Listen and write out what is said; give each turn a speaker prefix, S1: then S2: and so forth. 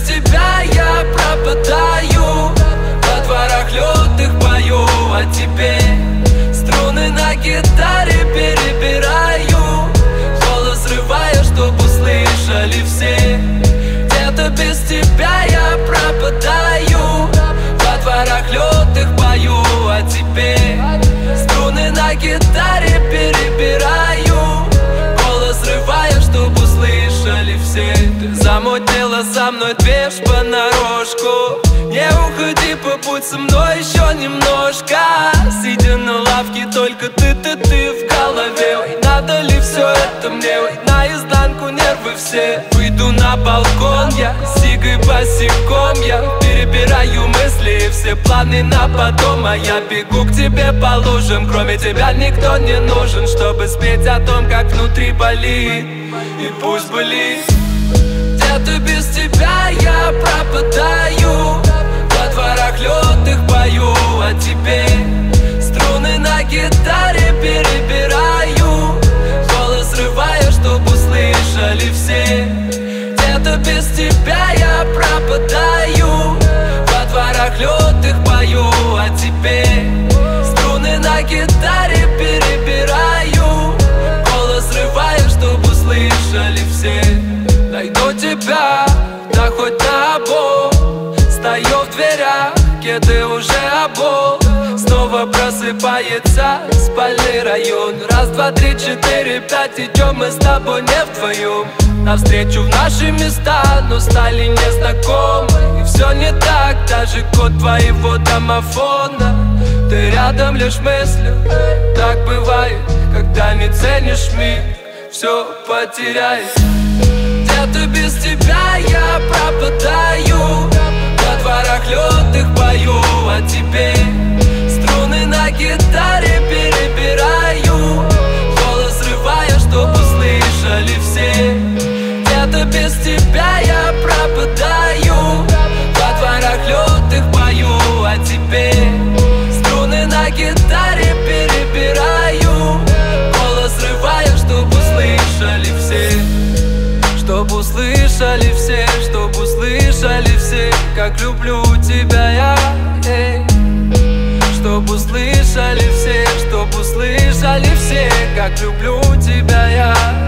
S1: Без тебя я пропадаю. Во дворах лютых пою о тебе Струны на гитаре перебираю. Голос срывая, чтоб услышали все. Где-то без тебя со мной движ понарошку. Не уходи, побудь со мной еще немножко. Сидя на лавке, только ты, ты, ты в голове. Ой, надо ли все это мне? Ой, наизнанку нервы все. Выйду на балкон, я сигой босиком. Я перебираю мысли и все планы на потом. А я бегу к тебе по лужам. Кроме тебя никто не нужен Чтобы спеть о том, как внутри болит. И пусть болит гитаре перебираю. Голос срывая, чтоб услышали все. Где-то без тебя я пропадаю. Во дворах лютых пою о тебе Струны на гитаре перебираю. Голос срывая, чтоб услышали все. Найду тебя, да хоть Снова просыпается спальный район. Раз, два, три, четыре, пять Идем мы с тобой не вдвоем. Навстречу в наши места, но стали незнакомы. И все не так, даже код твоего домофона. Ты рядом лишь мыслью, так бывает Когда не ценишь миг, все потеряешь. Где-то без тебя без тебя я пропадаю. Во дворах лютых пою о тебе Струны на гитаре перебираю. Голос срывая, чтоб услышали все. Чтоб услышали все, чтоб услышали все. Как люблю тебя я эй. Чтоб услышали все, чтоб услышали все. Как люблю тебя я